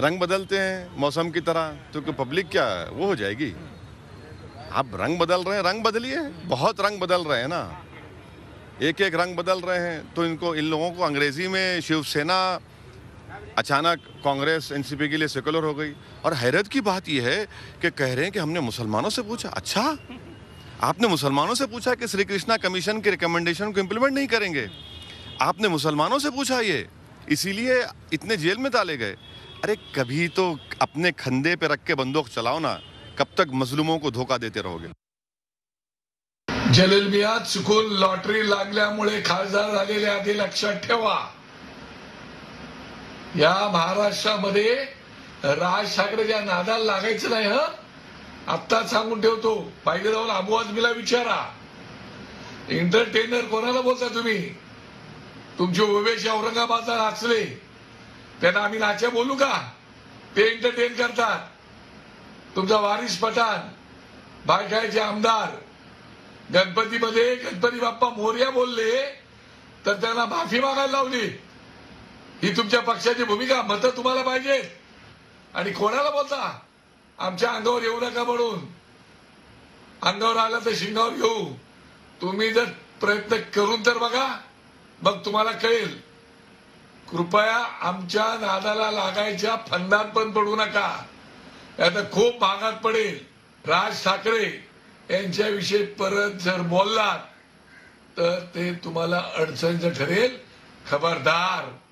रंग बदलते हैं मौसम की तरह तो पब्लिक क्या है? वो हो जाएगी। आप रंग बदल रहे हैं, रंग बदलिए। बहुत रंग बदल रहे हैं ना। एक एक रंग बदल रहे हैं तो इनको, इन लोगों को अंग्रेज़ी में शिवसेना, अचानक कांग्रेस, एनसीपी के लिए सेकुलर हो गई। और हैरत की बात यह है कि कह रहे हैं कि हमने मुसलमानों से पूछा। अच्छा आपने मुसलमानों से पूछा कि श्री कृष्णा कमीशन के रिकमेंडेशन को इम्प्लीमेंट नहीं करेंगे? आपने मुसलमानों से पूछा ये। इसीलिए इतने जेल में डाले गए। अरे कभी तो अपने खंदे पे रख के बंदूक चलाओ ना कब तक मजलूमों को धोखा देते रहोगे? जलील मिया चुकून लॉटरी लागल्यामुळे खासदार झालेले आधी लक्षात ठेवा. या महाराष्ट्रामध्ये राज ठाकरेच्या नादाला लागायचं नाही ह? आत्ता सांगून ठेवतो. पाहिजे जाऊन अबू आजमीला विचारा. एंटरटेनर कोणाला बोलता तुम्ही? तुमचे उमेश औरंगाबादला नाचले त्यांना आम्ही नाच्या बोलू का? ते एंटरटेन करतात. तुमचा वारिस पठाण बायकायचे आमदार. गणपतीमध्ये गणपती बाप्पा मोर्या बोलले तर त्यांना माफी मागायला लावली. ही तुमच्या पक्षाची भूमिका मतं तुम्हाला पाहिजे. आणि कोणाला बोलता? आमच्या अंगावर येऊ नका म्हणून. अंगावर आलं तर शिंगावर घेऊ तुम्ही जर प्रयत्न करून तर बघा. मग तुम्हाला कळेल. कृपया आमच्या नादाला लागायच्या फंदात पण पडू नका. आता खूप भागात पडेल. राज ठाकरे यांच्याविषयी परत जर बोललात तर ते तुम्हाला अडचणीचं ठरेल. खबरदार.